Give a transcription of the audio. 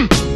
Mm-hmm.